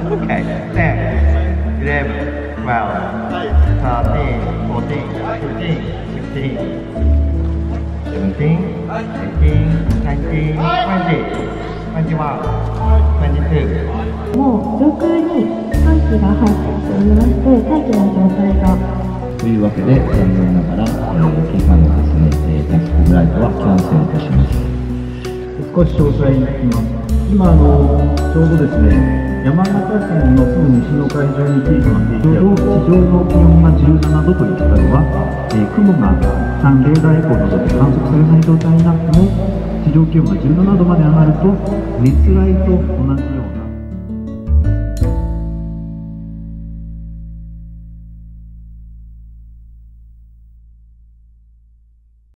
Okay, 10, 11, 12, 13, 14, 15, 16, 17, 18, 19, 20, 21, 22. もう上空に寒気が入っておりまして、大気の状態が。というわけで残念ながら、えー、今朝のですね、えー、ダックブライトはキャンセルいたします。少し詳細にいきます。今あのちょうどですね山形県のすぐ西の海上に位置となっていてちょうど地上の気温が17度といったのは、えー、雲が3レーダーエコーなどで観測されない状態になっても地上気温が17度まで上がると熱雷と同じ